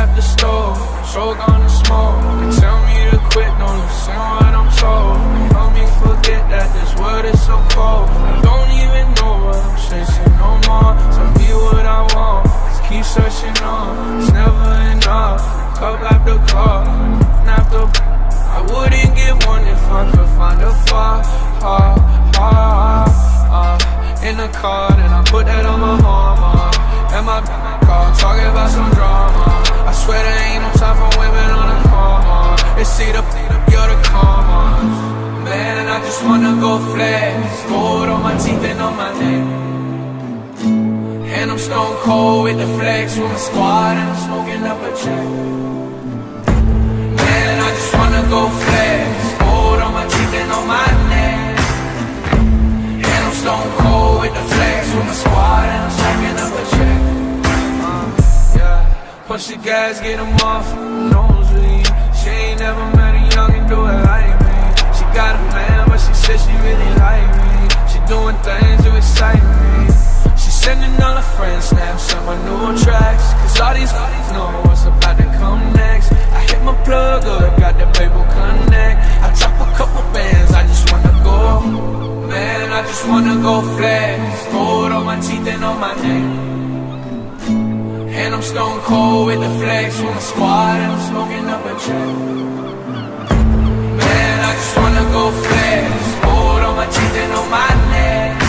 at the store, choke on the smoke. They tell me to quit, don't listen what I'm told. They help me forget that this world is so cold. I don't even know what I'm chasing no more. Tell me what I want, just keep searching on. It's never enough. Cup after cup, after. I wouldn't get one if I could find a far, far, far, uh, in the car. and I put that on my mama and my car, talking about some drama. I swear there ain't no time for women on the corner. It's either you're the karma. Man, I just wanna go flex. Gold on my teeth and on my neck. And I'm stone cold with the flex. With my squad and I'm smoking up a check. Man, I just wanna go flex. Gas, get 'em off, nosebleed. She ain't never met a youngin' do it like me. She got a man, but she said she really like me. She doing things to excite me. She sending all her friends snaps on my new tracks. Cause all these know what's about to come next. I hit my plug up, got the paper connect. I drop a couple bands, I just wanna go. Man, I just wanna go flex. Gold on my teeth and on my neck. Stone cold with the flex with my squad, and I'm smoking up a check. Man, I just wanna go flex. Gold on my teeth and on my neck.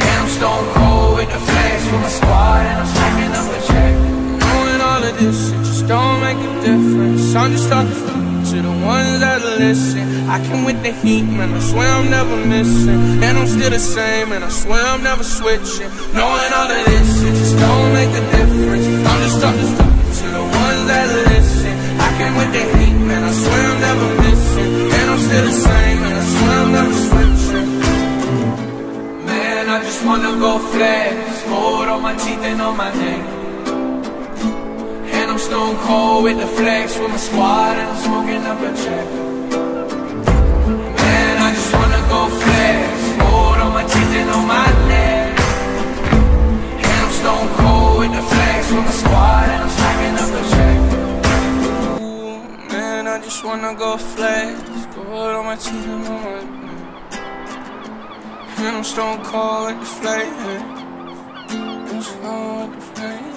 And I'm stone cold with the flex with my squad, and I'm smoking up a check. Knowing all of this, it just don't make a difference. I'm just talking to the ones that listen. I came with the heat, man. I swear I'm never missing. And I'm still the same, and I swear I'm never switching. Knowing all of this, it just don't make a difference. Just wanna go flex. Gold on my teeth and on my neck. And I'm stone cold with the flex with my squad, and I'm smoking up a check. Man, I just wanna go flex. Gold on my teeth and on my neck. And I'm stone cold with the flex with my squad, and I'm smoking up a check. Ooh, man, I just wanna go flex. Gold on my teeth and on my neck. And I'm stone cold with the flex. I'm stone cold with the.